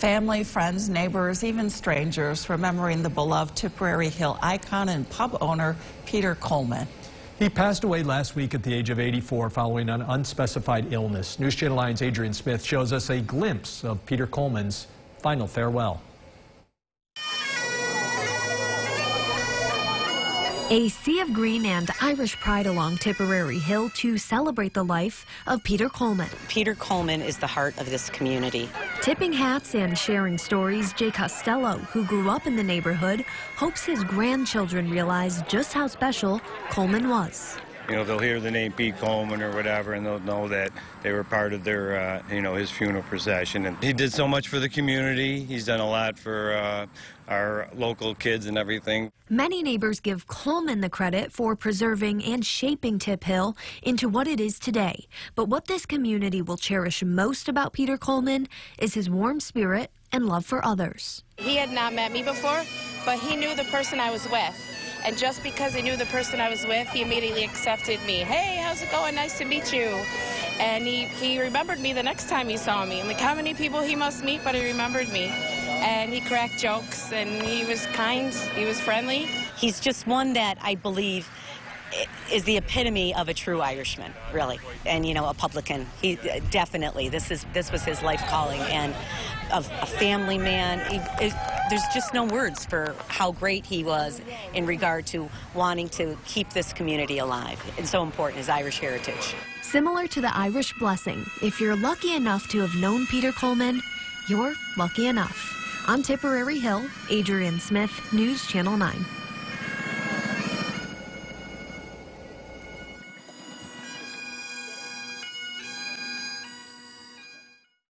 Family, friends, neighbors, even strangers remembering the beloved Tipperary Hill icon and pub owner Peter Coleman. He passed away last week at the age of 84 following an unspecified illness. News Channel 9's Adrian Smith shows us a glimpse of Peter Coleman's final farewell. A sea of green and Irish pride along Tipperary Hill to celebrate the life of Peter Coleman. Peter Coleman is the heart of this community. Tipping hats and sharing stories, Jay Costello, who grew up in the neighborhood, hopes his grandchildren realize just how special Coleman was you know, they'll hear the name Pete Coleman or whatever, and they'll know that they were part of their, uh, you know, his funeral procession. And he did so much for the community. He's done a lot for uh, our local kids and everything. Many neighbors give Coleman the credit for preserving and shaping Tip Hill into what it is today. But what this community will cherish most about Peter Coleman is his warm spirit and love for others. He had not met me before, but he knew the person I was with. And just because he knew the person I was with, he immediately accepted me. Hey, how's it going? Nice to meet you. And he, he remembered me the next time he saw me. Like how many people he must meet, but he remembered me. And he cracked jokes and he was kind, he was friendly. He's just one that I believe is the epitome of a true Irishman, really, and you know, a publican. He definitely this is this was his life calling, and a, a family man. He, it, there's just no words for how great he was in regard to wanting to keep this community alive. And so important, his Irish heritage. Similar to the Irish blessing, if you're lucky enough to have known Peter Coleman, you're lucky enough. On Tipperary Hill, Adrian Smith, News Channel 9.